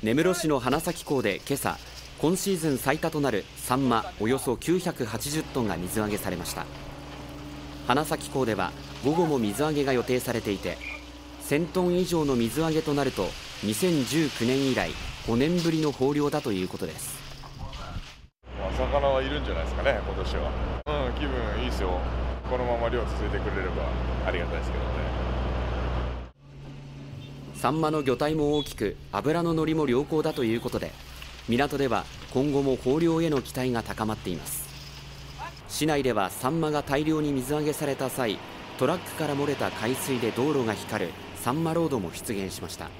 根室市の花咲港で今朝今シーズン最多となるサンマおよそ980トンが水揚げされました。花咲港では午後も水揚げが予定されていて1000トン以上の水揚げとなると2019年以来5年ぶりの豊漁だということです。お魚はいるんじゃないですかね今年は。うん気分いいですよ。このまま漁続いてくれればありがたいですけどね。サンマの魚体も大きく油の乗りも良好だということで港では今後も豊漁への期待が高まっています。市内ではサンマが大量に水揚げされた際トラックから漏れた海水で道路が光るサンマロードも出現しました。